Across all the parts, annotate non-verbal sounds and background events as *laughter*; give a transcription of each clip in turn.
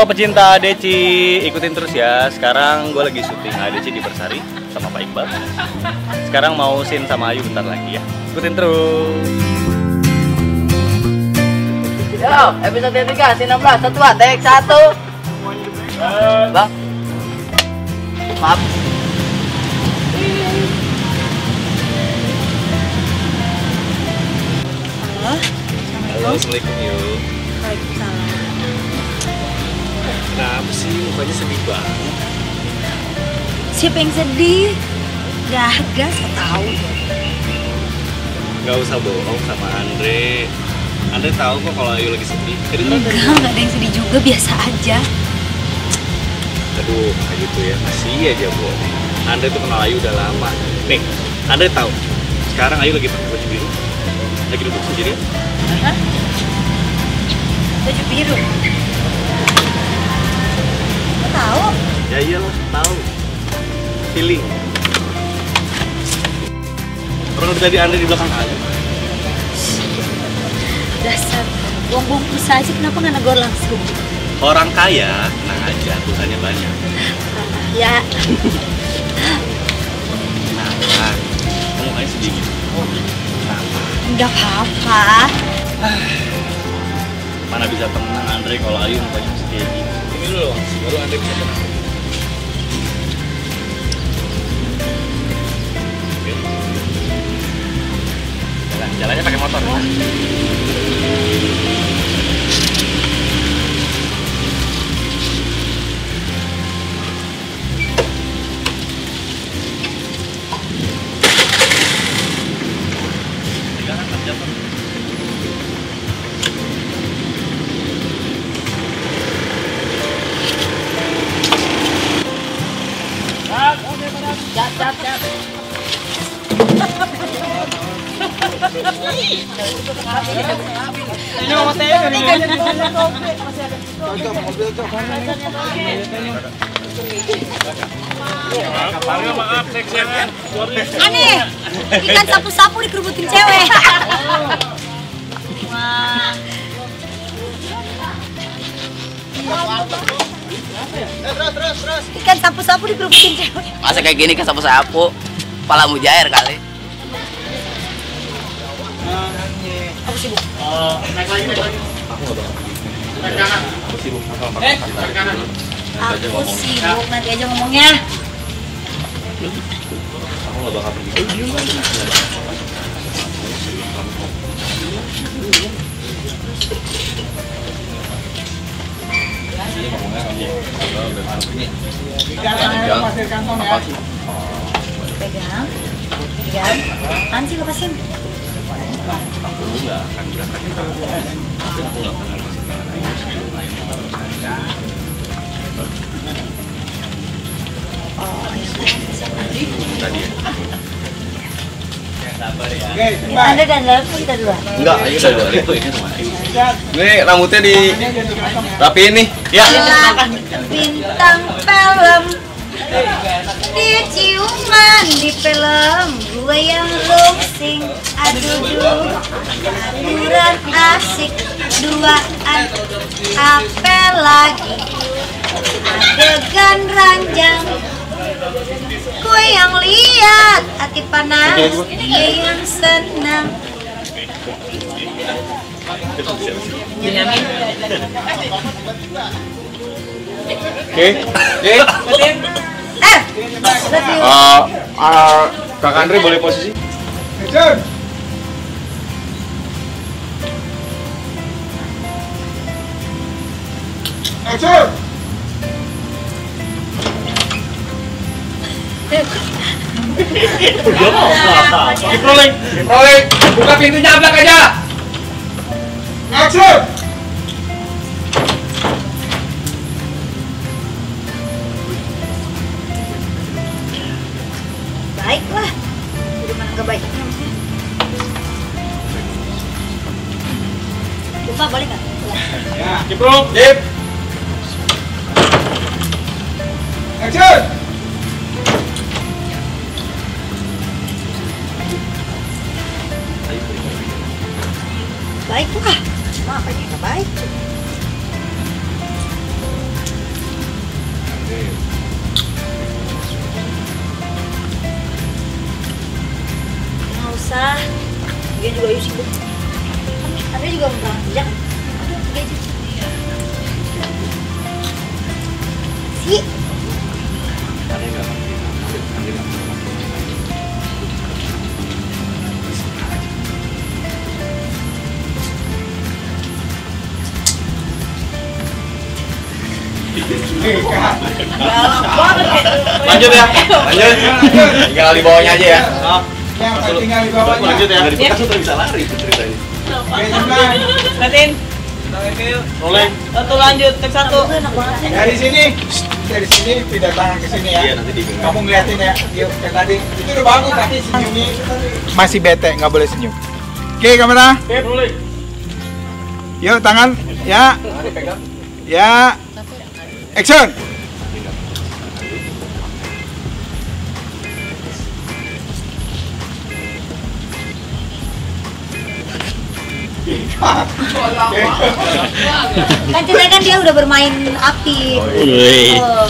Halo pecinta ADC, ikutin terus ya. Sekarang gue lagi syuting ADC di Bersari sama Pak Iqbal. Sekarang mau sin sama Ayu bentar lagi ya. Ikutin terus. Yo, episode 3, si 16, satu, take satu. Bang. Maaf. Halo, Halo, Assalamualaikum yuk. Kenapa sih mukanya sedih banget? Siapa yang sedih? Gak gas, gak tahu. Gak usah bohong sama Andre. Andre tahu kok kalau Ayu lagi sedih. Jadi Enggak, gak ada yang sedih juga, biasa aja. Aduh, kayak gitu ya. Masih aja bohong. Andre tuh kenal Ayu udah lama. Nih, Andre tahu. Sekarang Ayu lagi pakai baju biru. Lagi duduk sendirian. Hah? Baju biru. Tahu? Ya iyalah, tahu. Feeling. Orang dari Andre di belakang Ayu. Dasar uang bungkus aja, kenapa nggak negor langsung? Orang kaya, tenang aja, tulisannya banyak. Ya, Kenapa? Kamu kayak sedih gitu. Kenapa? nggak apa-apa. Mana bisa tenang Andre kalau Ayu mukanya kayak gini. Ini dulu, baru Andre bisa tenang. Jalan, jalannya pakai motor. ya? Aneh, ikan sapu-sapu dikerubutin cewek. Wah. Ikan sapu-sapu dikerubutin cewek. Masa kayak gini kan sapu-sapu. Kepala mujair kali. Aku sibuk. Aku sibuk, nanti aja ngomongnya. Aku nggak bakal pergi. Pegang. Pegang. Apaan sih lepasin? Aku nggak akan berangkat. Aku nggak Tadi ya. Anda dan Lalu kita duluan. Enggak, dua itu ini sama. Ini rambutnya di rapiin nih. Ya. Bintang film Dia ciuman di film. Gue yang lungsing Aduh duh Aturan asik. Duaan. Apa lagi? Adegan ranjang. Gue yang lihat. Hati panas. Dia yang senang. Oke. Oke. Eh, eh, Kak Andre boleh posisi? Rolling, rolling. Buka pintunya ablak aja. Action. Cipro. Dip. Action. Baik lah Cuma apa yang baik Nggak usah. Dia juga yuk sibuk. Anda juga mau kan? Udah, Si, Lanjut ya. Lanjut. Tinggal di bawahnya aja ya. Yang tinggal di bawahnya. Lanjut ya. Dari bekas udah bisa lari ceritanya. Rolling. Satu lanjut, tek satu. Dari sini, dari sini pindah tangan ke sini ya. Iya, nanti di Kamu ngeliatin ya, yuk kayak tadi. Itu udah bagus tapi senyumnya masih bete, nggak boleh senyum. Oke kamera, Oke, rolling. yuk tangan, ya, ya, action. Kan ceritanya kan dia udah bermain api. Oh.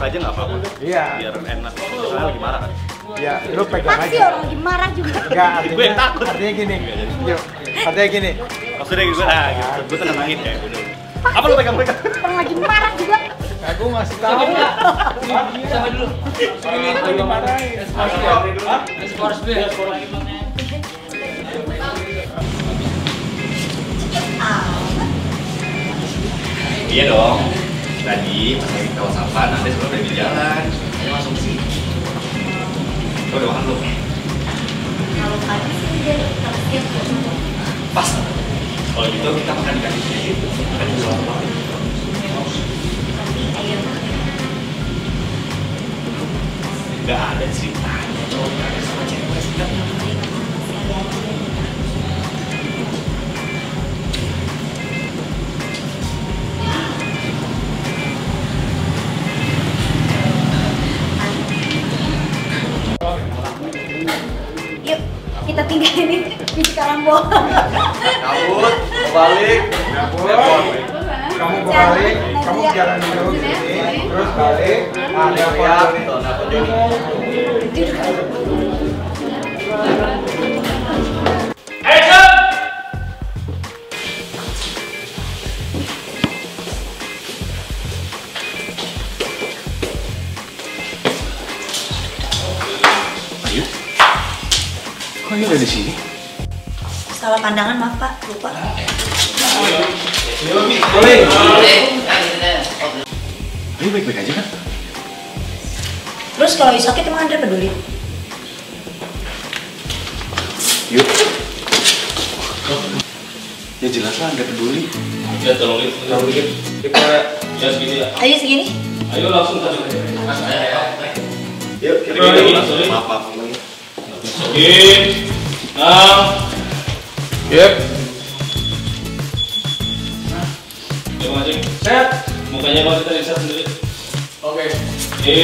Dialog aja nggak apa-apa. Iya, Biar enak. Soalnya lagi marah kan. ya, lu pegang Pasti aja. orang lagi marah juga. Enggak, Gue artinya, takut. artinya gini. Yuk, artinya gini. Maksudnya gue nah gitu. Gue tenangin bener. Apa lu pegang pegang? Orang lagi marah juga. Aku masih tahu. Sama dulu. Lagi marahin. Skor dulu. Iya dong. Tadi pas lagi kita whatsappan, nanti sebelum dari jalan. Ayo langsung ke sini. Kau udah makan belum? Kalau pagi sih dia dia Pas. Kalau gitu kita makan di kaki sini. Makan di sofa. Gak ada ceritanya cowok gak ada sama cewek sih. Yuk, kita tinggal ini di Karambol. Kabut, balik. Kamu balik, kamu jalan dulu sini, terus balik, ada apa? Ayo. Kok Ayu ada di sini? Salah pandangan maaf Pak, lupa. Boleh. Ayu baik-baik aja kan? Terus kalau Ayu sakit emang Andre peduli? Yuk. Ya jelas lah nggak peduli. Ya tolong lihat, tolong dikit. Ya segini ya. Ayo segini. Ayo langsung tadi. Mas saya ya. Yuk, kita gini, langsung. Maaf, maaf. Nah. Yep. Terima kasih. Set. Mukanya kalau kita riset sendiri. Oke. Oke.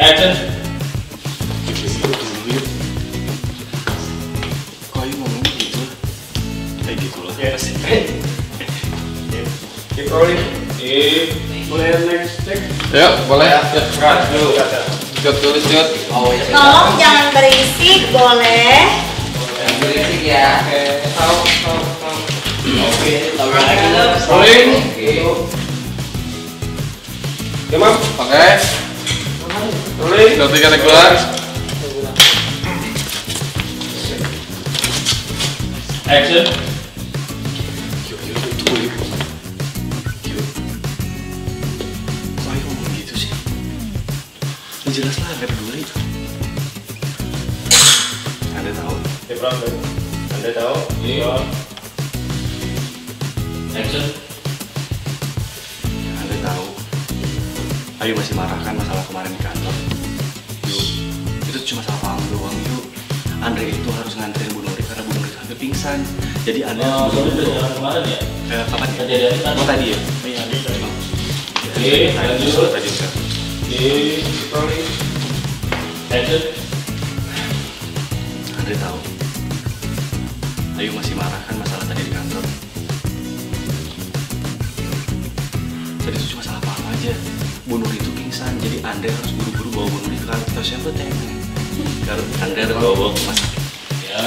Action. Gitu? Kayak gitu loh. Keep rolling. Oke. Boleh next check. Ya, boleh. Ya, dulu. Jod tulis jod. Oh iya. Tolong jangan berisik, boleh? Berisik ya. Oke, tahu. Rolling. Demam. Oke. Rolling. Jod tiga regular. Action. Jelas lah nggak peduli. Kepram Anda tahu? Iya. Action. Anda tahu, Ayu masih marah kan masalah kemarin di kantor. Yuk, itu cuma salah paham doang yuk. Andre itu harus nganterin Bu Nuri karena Bu Nuri sampai pingsan. Jadi Anda Oh, harus jalan kemarin ya. Eh, kapan ya? Kejadian kan? Oh tadi ya? Oke, lanjut. Tadi enggak. Oke. Action. Andre tahu. Ayu masih marah kan masalah tadi di kantor. Jadi itu cuma salah paham aja. Bu Nuri itu pingsan, jadi Andre harus buru-buru bawa Bu Nuri ke kantor siapa teh? Karena Andre harus bawa ke rumah sakit. Ya,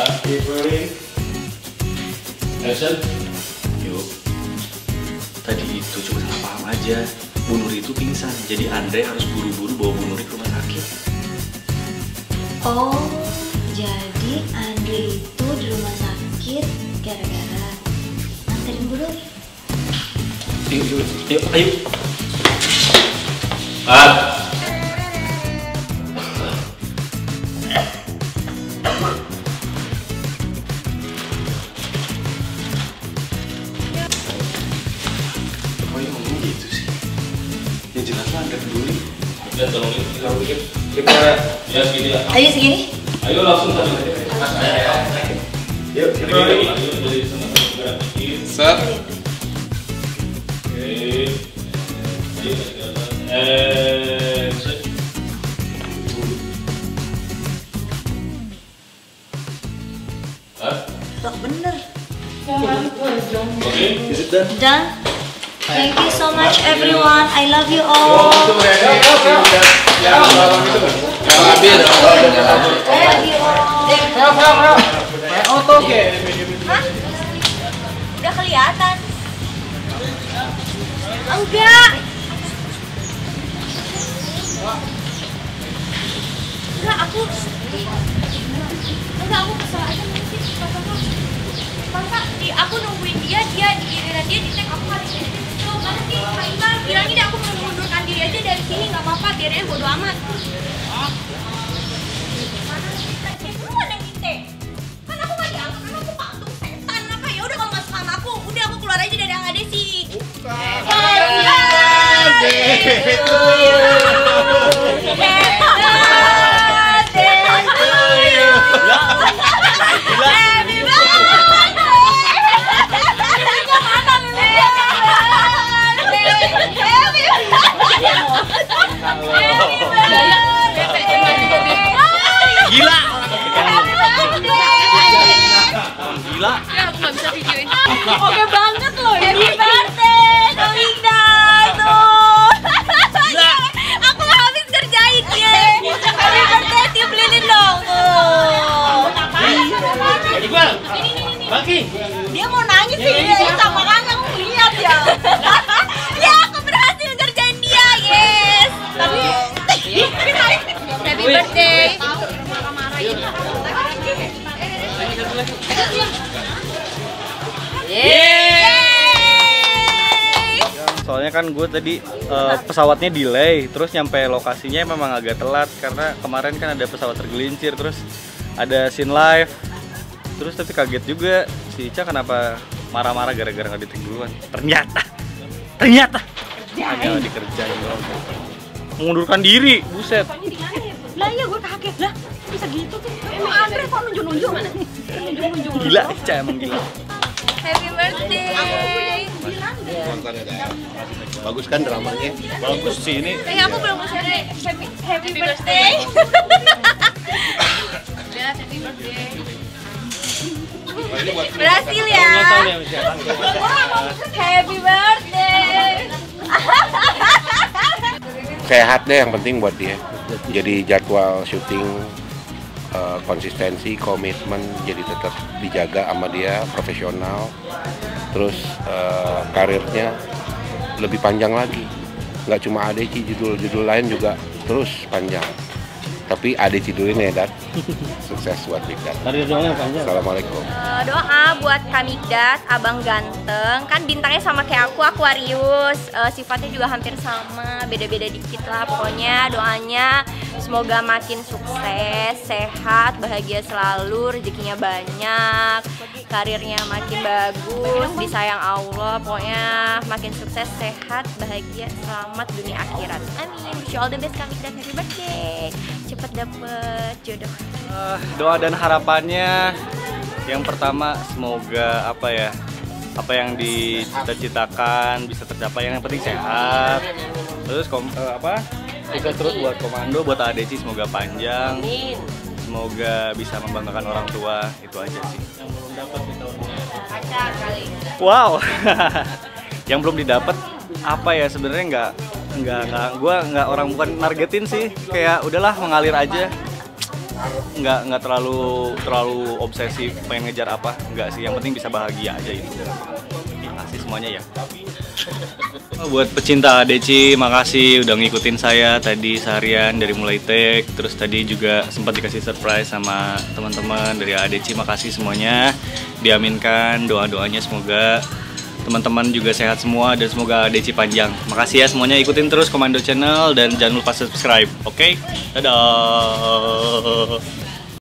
rolling. Action. Yuk. Tadi itu cuma salah paham aja. Bu Nuri itu pingsan, jadi Andre harus buru-buru bawa Bu Nuri ke rumah sakit. Oh, jadi Andre itu di rumah sakit gara-gara nganterin Bu Nuri. Yuk, yuk, yuk, ayo. Ah. Ayo segini. Ayo langsung tadi. Yuk. Set. Oke. Ah. Done. Thank you so much everyone. I love you all. Hah? Udah kelihatan. Enggak. Enggak, aku Enggak, aku kesel aja mungkin Kakak Masa di aku nungguin dia, dia di giliran dia di tag aku harus edit itu Mana sih, Kak Iqbal bilangin aku mengundurkan diri aja dari sini nggak apa-apa, biar dia bodo amat Gila. Gila. Oke banget loh Happy tadi eh, pesawatnya delay, terus nyampe lokasinya memang agak telat karena kemarin kan ada pesawat tergelincir, terus ada scene live. Terus tapi kaget juga si Ica kenapa marah-marah gara-gara nggak di duluan. Ternyata, ternyata hanya dikerjain doang. Mengundurkan diri, buset. Lah iya gue kaget lah bisa gitu tuh Emang Andre kok nunjuk-nunjuk mana? Nunjuk-nunjuk Gila Ica emang gila. Happy birthday Bagus kan dramanya? Bagus sih ini. Eh aku belum mau share happy, happy birthday. Berhasil ya? Happy birthday. Sehat deh yang penting buat dia. Jadi jadwal syuting eh, konsistensi komitmen jadi tetap dijaga sama dia profesional. Terus eh, karirnya lebih panjang lagi. Nggak cuma ADC judul-judul lain juga terus panjang. Tapi ADC dulu ini ya Dan *laughs* sukses buat Big Dan Assalamualaikum. Eh, doa buat Kamigdas, abang ganteng. Kan bintangnya sama kayak aku Aquarius. Eh, sifatnya juga hampir sama beda-beda dikit lah pokoknya doanya semoga makin sukses sehat bahagia selalu rezekinya banyak karirnya makin bagus disayang Allah. Pokoknya makin sukses sehat bahagia selamat dunia akhirat. Amin. Wish you all the best kami dan happy birthday. Cepet dapet jodoh. Eh, doa dan harapannya yang pertama semoga apa ya apa yang dicita-citakan bisa tercapai yang penting sehat. Terus kom, eh, apa sukses terus buat komando buat ADC semoga panjang. Semoga bisa membanggakan orang tua itu aja sih. Pacar kali. Wow. *laughs* Yang belum didapat apa ya sebenarnya nggak nggak nggak gue nggak orang bukan nargetin sih. Kayak udahlah mengalir aja. Nggak nggak terlalu terlalu obsesif pengen ngejar apa. Nggak sih yang penting bisa bahagia aja itu. Kasih semuanya ya buat pecinta ADC makasih udah ngikutin saya tadi seharian dari mulai take terus tadi juga sempat dikasih surprise sama teman-teman dari ADC makasih semuanya. Diaminkan doa-doanya semoga teman-teman juga sehat semua dan semoga ADC panjang. Makasih ya semuanya ikutin terus Komando Channel dan jangan lupa subscribe oke? Dadah